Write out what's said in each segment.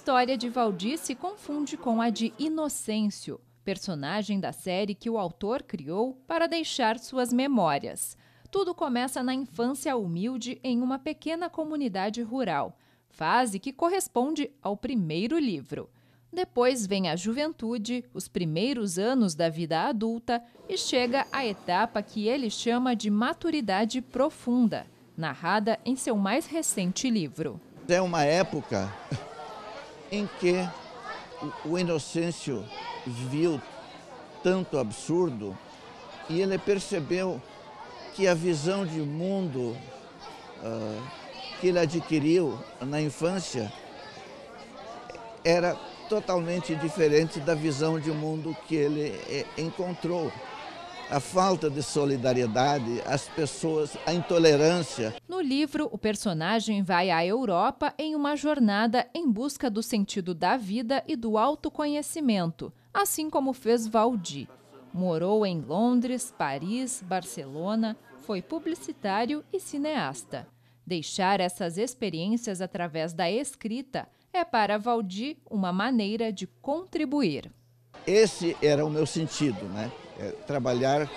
história de Valdir se confunde com a de Inocêncio, personagem da série que o autor criou para deixar suas memórias. Tudo começa na infância humilde em uma pequena comunidade rural, fase que corresponde ao primeiro livro. Depois vem a juventude, os primeiros anos da vida adulta e chega a etapa que ele chama de maturidade profunda, narrada em seu mais recente livro. É uma época em que o Inocêncio viu tanto absurdo e ele percebeu que a visão de mundo uh, que ele adquiriu na infância era totalmente diferente da visão de mundo que ele eh, encontrou a falta de solidariedade, as pessoas, a intolerância. No livro, o personagem vai à Europa em uma jornada em busca do sentido da vida e do autoconhecimento, assim como fez Valdi. Morou em Londres, Paris, Barcelona, foi publicitário e cineasta. Deixar essas experiências através da escrita é para Valdi uma maneira de contribuir. Esse era o meu sentido, né? É trabalhar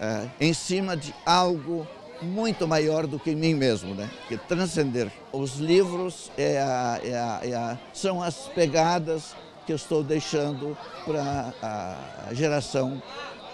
é, em cima de algo muito maior do que mim mesmo, né? Que transcender. Os livros é a, é a, é a, são as pegadas que eu estou deixando para a geração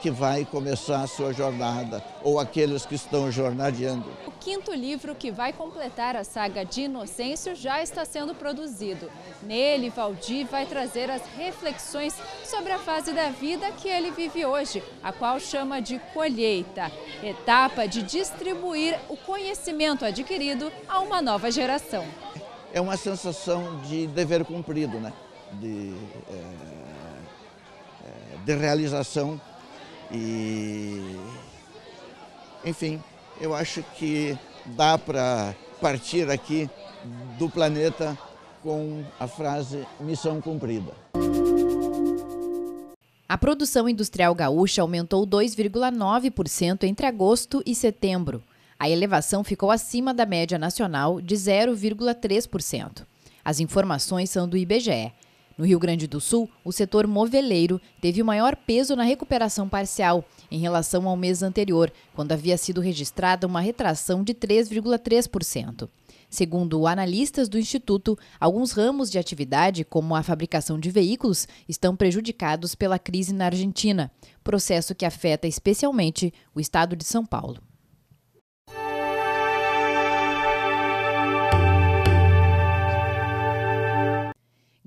que vai começar a sua jornada, ou aqueles que estão jornadeando. O quinto livro que vai completar a saga de Inocêncio já está sendo produzido. Nele, Valdir vai trazer as reflexões sobre a fase da vida que ele vive hoje, a qual chama de colheita, etapa de distribuir o conhecimento adquirido a uma nova geração. É uma sensação de dever cumprido, né? de, é, de realização e, enfim, eu acho que dá para partir aqui do planeta com a frase missão cumprida. A produção industrial gaúcha aumentou 2,9% entre agosto e setembro. A elevação ficou acima da média nacional de 0,3%. As informações são do IBGE. No Rio Grande do Sul, o setor moveleiro teve o maior peso na recuperação parcial em relação ao mês anterior, quando havia sido registrada uma retração de 3,3%. Segundo analistas do Instituto, alguns ramos de atividade, como a fabricação de veículos, estão prejudicados pela crise na Argentina, processo que afeta especialmente o estado de São Paulo.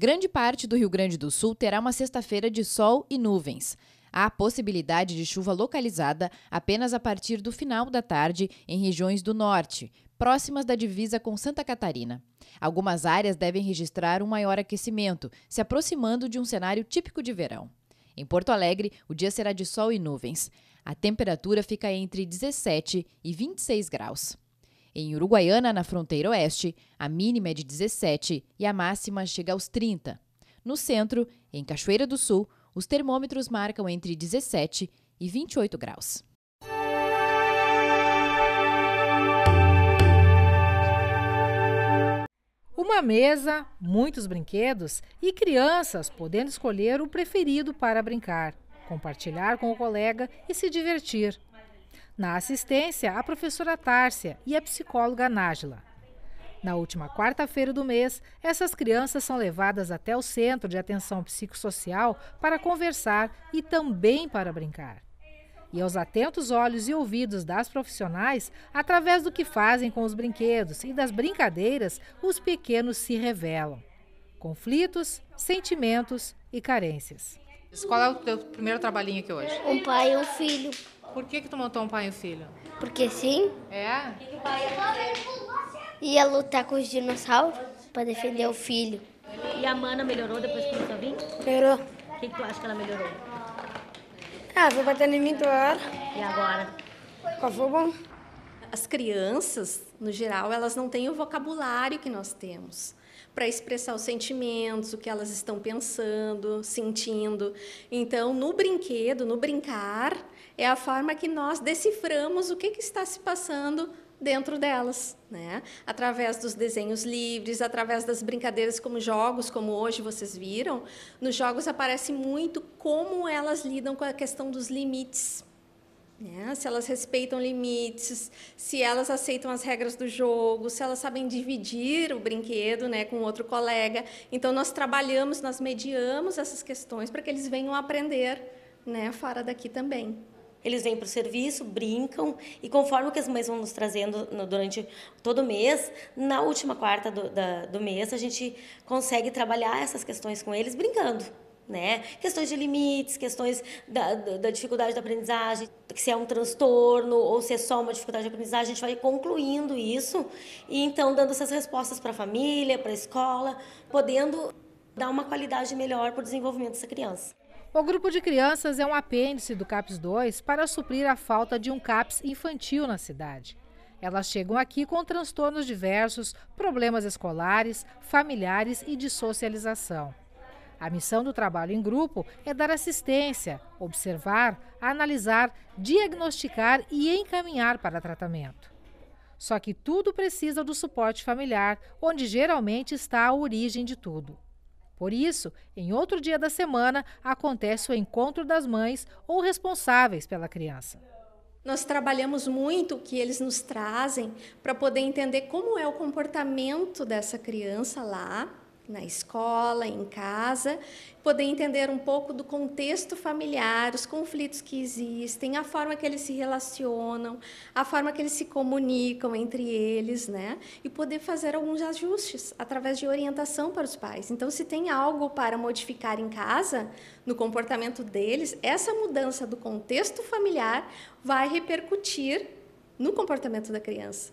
Grande parte do Rio Grande do Sul terá uma sexta-feira de sol e nuvens. Há possibilidade de chuva localizada apenas a partir do final da tarde em regiões do norte, próximas da divisa com Santa Catarina. Algumas áreas devem registrar um maior aquecimento, se aproximando de um cenário típico de verão. Em Porto Alegre, o dia será de sol e nuvens. A temperatura fica entre 17 e 26 graus. Em Uruguaiana, na fronteira oeste, a mínima é de 17 e a máxima chega aos 30. No centro, em Cachoeira do Sul, os termômetros marcam entre 17 e 28 graus. Uma mesa, muitos brinquedos e crianças podendo escolher o preferido para brincar, compartilhar com o colega e se divertir. Na assistência, a professora Tárcia e a psicóloga Nájila. Na última quarta-feira do mês, essas crianças são levadas até o Centro de Atenção Psicossocial para conversar e também para brincar. E aos atentos olhos e ouvidos das profissionais, através do que fazem com os brinquedos e das brincadeiras, os pequenos se revelam. Conflitos, sentimentos e carências. Qual é o teu primeiro trabalhinho aqui hoje? Um pai e um filho. Por que, que tu montou um pai e um filho? Porque sim. É? Ia lutar com os dinossauros para defender o filho. E a Mana melhorou depois que começou a vir? Melhorou. O que, que tu acha que ela melhorou? Ah, foi batendo em mim toda hora. E agora? Qual foi bom? As crianças, no geral, elas não têm o vocabulário que nós temos para expressar os sentimentos, o que elas estão pensando, sentindo. Então, no brinquedo, no brincar, é a forma que nós deciframos o que, que está se passando dentro delas, né? Através dos desenhos livres, através das brincadeiras como jogos, como hoje vocês viram, nos jogos aparece muito como elas lidam com a questão dos limites. Né? Se elas respeitam limites, se elas aceitam as regras do jogo, se elas sabem dividir o brinquedo né, com outro colega. Então, nós trabalhamos, nós mediamos essas questões para que eles venham aprender né, fora daqui também. Eles vêm para o serviço, brincam, e conforme o que as mães vão nos trazendo no, durante todo o mês, na última quarta do, da, do mês, a gente consegue trabalhar essas questões com eles brincando. Né? Questões de limites, questões da, da, da, dificuldade da aprendizagem, se é um transtorno ou se é só uma dificuldade de aprendizagem, a gente vai concluindo isso e então dando essas respostas para a família, para a escola, podendo dar uma qualidade melhor para o desenvolvimento dessa criança. O grupo de crianças é um apêndice do CAPS 2 para suprir a falta de um CAPS infantil na cidade. Elas chegam aqui com transtornos diversos, problemas escolares, familiares e de socialização. A missão do trabalho em grupo é dar assistência, observar, analisar, diagnosticar e encaminhar para tratamento. Só que tudo precisa do suporte familiar, onde geralmente está a origem de tudo. Por isso, em outro dia da semana, acontece o encontro das mães ou responsáveis pela criança. Nós trabalhamos muito o que eles nos trazem para poder entender como é o comportamento dessa criança lá na escola, em casa, poder entender um pouco do contexto familiar, os conflitos que existem, a forma que eles se relacionam, a forma que eles se comunicam entre eles, né? E poder fazer alguns ajustes através de orientação para os pais. Então, se tem algo para modificar em casa, no comportamento deles, essa mudança do contexto familiar vai repercutir no comportamento da criança.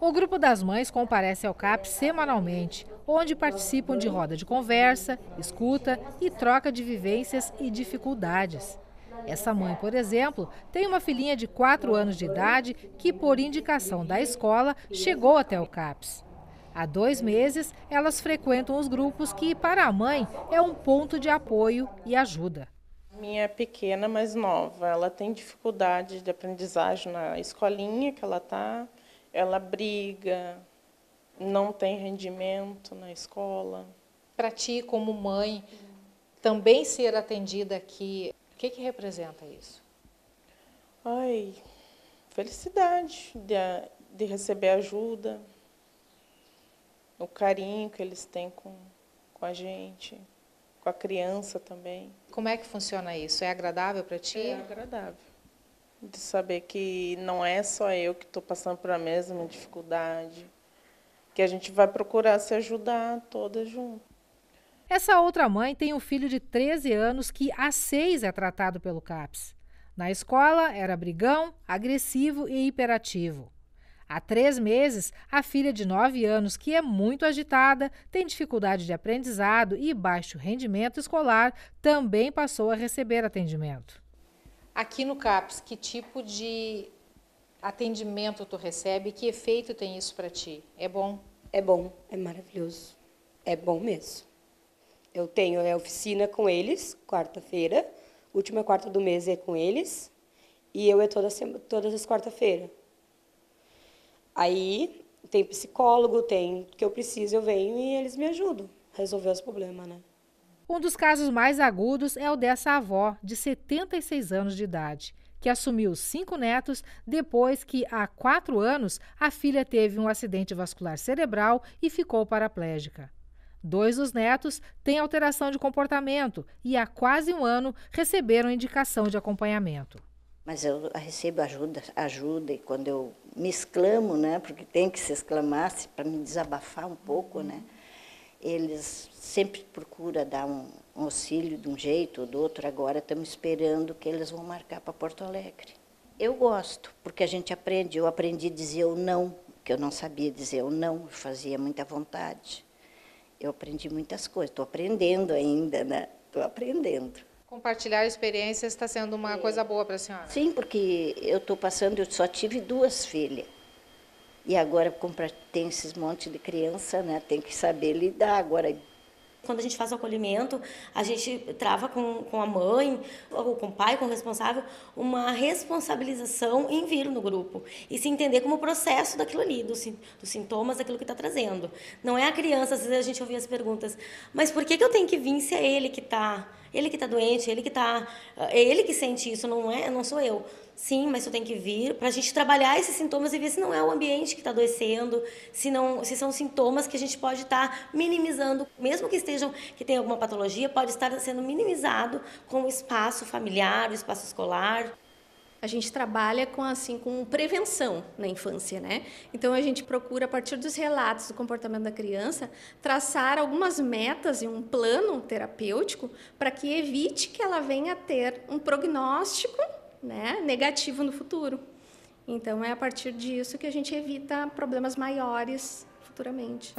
O grupo das mães comparece ao CAP semanalmente, onde participam de roda de conversa, escuta e troca de vivências e dificuldades. Essa mãe, por exemplo, tem uma filhinha de 4 anos de idade que, por indicação da escola, chegou até o CAPS. Há dois meses, elas frequentam os grupos que, para a mãe, é um ponto de apoio e ajuda. Minha pequena, mais nova, ela tem dificuldade de aprendizagem na escolinha que ela está ela briga, não tem rendimento na escola. Para ti, como mãe, também ser atendida aqui, o que, que representa isso? Ai, felicidade de, de receber ajuda, o carinho que eles têm com, com a gente, com a criança também. Como é que funciona isso? É agradável para ti? É agradável de saber que não é só eu que estou passando por a mesma dificuldade, que a gente vai procurar se ajudar todas juntas. Essa outra mãe tem um filho de 13 anos que há seis é tratado pelo CAPS. Na escola era brigão, agressivo e hiperativo. Há três meses, a filha de 9 anos, que é muito agitada, tem dificuldade de aprendizado e baixo rendimento escolar, também passou a receber atendimento. Aqui no CAPS, que tipo de atendimento tu recebe? Que efeito tem isso para ti? É bom? É bom, é maravilhoso. É bom mesmo. Eu tenho a oficina com eles, quarta-feira. Última quarta do mês é com eles. E eu é toda, todas as quarta-feiras. Aí tem psicólogo, tem o que eu preciso, eu venho e eles me ajudam a resolver os problemas, né? Um dos casos mais agudos é o dessa avó, de 76 anos de idade, que assumiu cinco netos depois que, há quatro anos, a filha teve um acidente vascular cerebral e ficou paraplégica. Dois dos netos têm alteração de comportamento e, há quase um ano, receberam indicação de acompanhamento. Mas eu recebo ajuda, ajuda e quando eu me exclamo, né, porque tem que se exclamar para me desabafar um pouco, né, eles sempre procuram dar um, um auxílio de um jeito ou do outro. Agora estamos esperando que eles vão marcar para Porto Alegre. Eu gosto, porque a gente aprende. Eu aprendi a dizer o não, que eu não sabia dizer o não, eu fazia muita vontade. Eu aprendi muitas coisas, estou aprendendo ainda, né? Estou aprendendo. Compartilhar experiências está sendo uma é. coisa boa para a senhora? Sim, porque eu estou passando, eu só tive duas filhas. E agora, como tem esses monte de criança, né, tem que saber lidar. Agora, Quando a gente faz o acolhimento, a gente trava com, com a mãe, ou com o pai, com o responsável, uma responsabilização em vir no grupo e se entender como processo daquilo ali, dos, dos sintomas daquilo que está trazendo. Não é a criança, às vezes a gente ouvia as perguntas, mas por que, que eu tenho que vir se é ele que está ele que está doente, ele que está, é ele que sente isso, não é, não sou eu. Sim, mas tu tem que vir para a gente trabalhar esses sintomas e ver se não é o ambiente que está adoecendo, se não, se são sintomas que a gente pode estar tá minimizando, mesmo que estejam que tenha alguma patologia, pode estar sendo minimizado com o espaço familiar, o espaço escolar. A gente trabalha com assim com prevenção na infância, né? Então a gente procura a partir dos relatos do comportamento da criança traçar algumas metas e um plano terapêutico para que evite que ela venha a ter um prognóstico, né, negativo no futuro. Então é a partir disso que a gente evita problemas maiores futuramente.